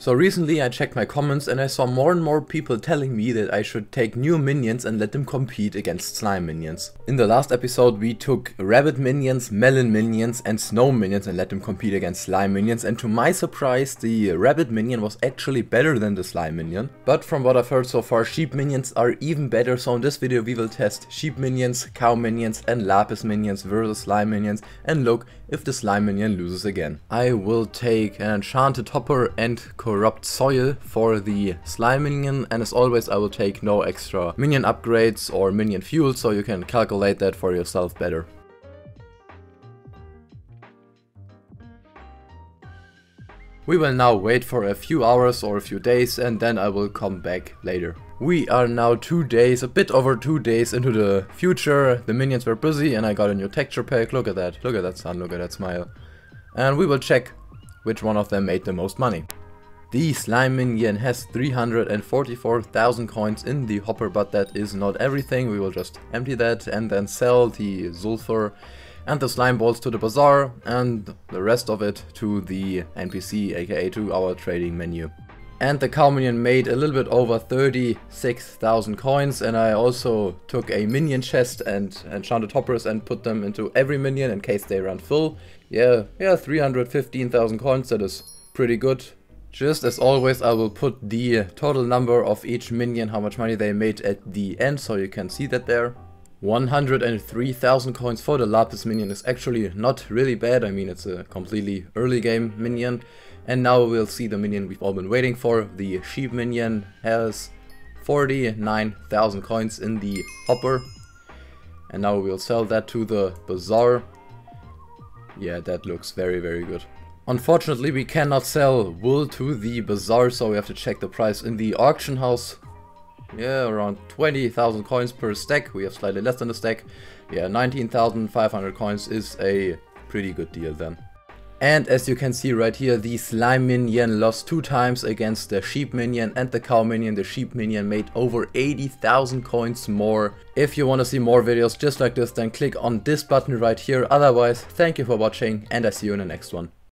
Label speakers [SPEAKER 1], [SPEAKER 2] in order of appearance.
[SPEAKER 1] So recently I checked my comments and I saw more and more people telling me that I should take new minions and let them compete against slime minions. In the last episode we took rabbit minions, melon minions and snow minions and let them compete against slime minions and to my surprise the rabbit minion was actually better than the slime minion. But from what I've heard so far sheep minions are even better so in this video we will test sheep minions, cow minions and lapis minions versus slime minions and look if the slime minion loses again. I will take an enchanted hopper and corrupt soil for the slime minion and as always I will take no extra minion upgrades or minion fuel so you can calculate that for yourself better. We will now wait for a few hours or a few days and then I will come back later. We are now two days, a bit over two days into the future. The minions were busy and I got a new texture pack. Look at that, look at that sun, look at that smile. And we will check which one of them made the most money. The slime minion has 344,000 coins in the hopper, but that is not everything. We will just empty that and then sell the sulfur and the slime balls to the bazaar and the rest of it to the NPC, aka to our trading menu. And the cow minion made a little bit over 36,000 coins and I also took a minion chest and enchanted hoppers and put them into every minion in case they run full. Yeah, yeah, 315,000 coins, that is pretty good. Just as always I will put the total number of each minion, how much money they made at the end so you can see that there. 103,000 coins for the Lapis minion is actually not really bad, I mean it's a completely early game minion. And now we'll see the minion we've all been waiting for, the sheep minion has 49,000 coins in the hopper. And now we'll sell that to the bazaar. Yeah, that looks very very good. Unfortunately, we cannot sell wool to the bazaar, so we have to check the price in the auction house. Yeah, around 20,000 coins per stack. We have slightly less than a stack. Yeah, 19,500 coins is a pretty good deal then. And as you can see right here, the slime minion lost two times against the sheep minion and the cow minion. The sheep minion made over 80,000 coins more. If you want to see more videos just like this, then click on this button right here. Otherwise, thank you for watching and I see you in the next one.